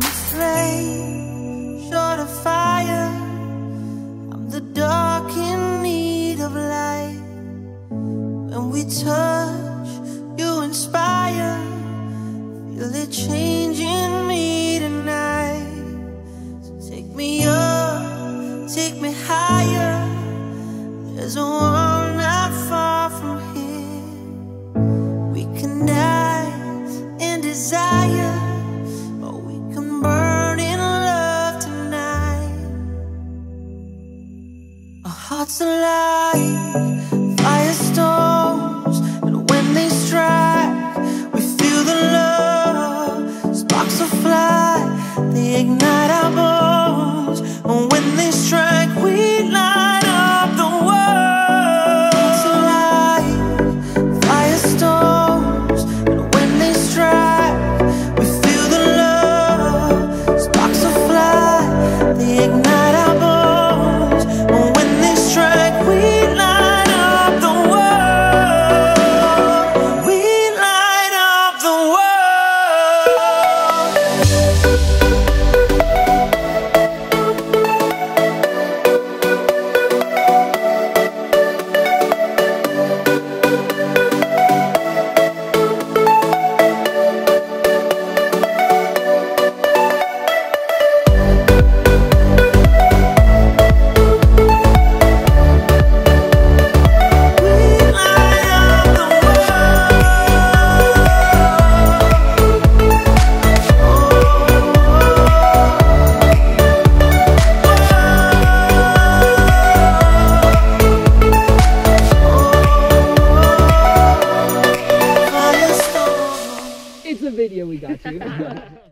I'm afraid, short of fire. I'm the dark in need of light. When we touch, you inspire. Feel it changing me tonight. So take me up, take me higher. There's a Our hearts alive, firestorms, and when they strike, we feel the love. Sparks will fly, they ignite our bones, and when they strike, we light up the world. Hearts alive, firestorms, and when they strike, we feel the love. Sparks will fly, they ignite. the video we got you.